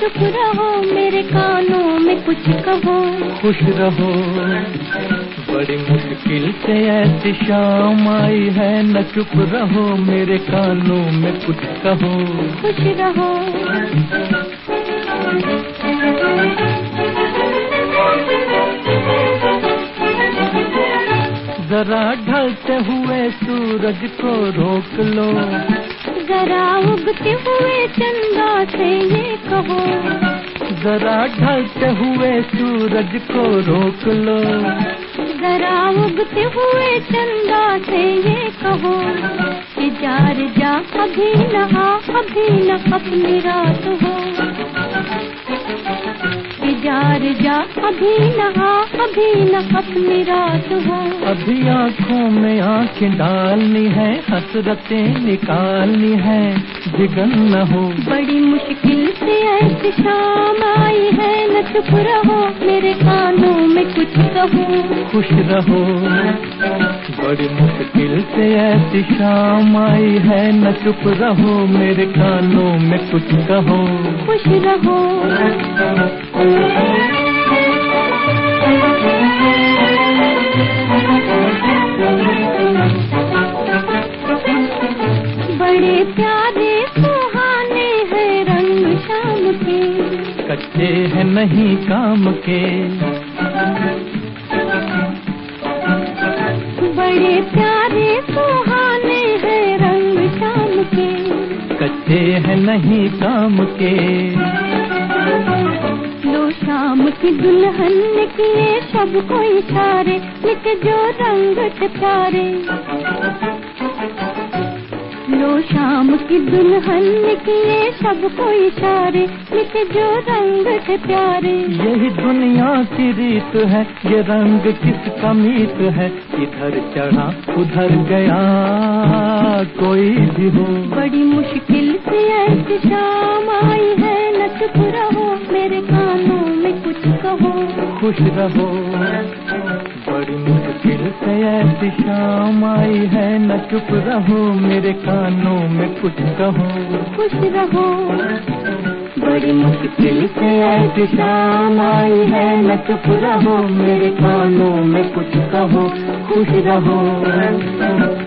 चुप रहो मेरे कानों में कुछ कहो। खुश रहो बड़ी मुश्किल से ऐसी शाम आई है न चुप रहो मेरे कानों में कुछ कहो। खुश रहो। जरा ढलते हुए सूरज को रोक लो। जरा उगते हुए चंदा से ये कहो। जरा ढलते हुए सूरज को रोक लो। जरा उगते हुए चंदा से ये कहो कि जार जा अभी नहा अभी न अपनी रात हो। जा अभी नहा अभी न अपनी रात हो। अभी आँखों में आँखें डालनी है हसरतें निकालनी है जिगन न हो। बड़ी मुश्किल से ऐसी शाम आई है न चुप रहो मेरे कानों में कुछ कहो। खुश रहो। बड़ी मुश्किल से ऐसी शाम आई है न चुप रहो मेरे कानों में कुछ कहो। खुश रहो। कच्चे हैं नहीं काम के। बड़े प्यारे सुहाने हैं रंग शाम के। कच्चे हैं नहीं काम के। लो शाम की दुल्हन ने किए सबको इशारे मिट जो रंग थे लो शाम की दुल्हन ने किए सबको इशारे मिट जो रंग थे प्यारे। यही दुनिया की रीत है ये रंग किसका मीत है? इधर चढ़ा उधर गया कोई भी हो। बड़ी मुश्किल से ऐसी शाम आई है न चुप रहो मेरे कानों में कुछ कहो। खुश रहो बड़ी मुश्किल से ऐसी शाम आई है न चुप रहो मेरे कानों में कुछ कहो। कुछ रहो। बड़ी मुश्किल से ऐसी शाम आई है न चुप रहो मेरे कानों में कुछ कहो। खुश रहो।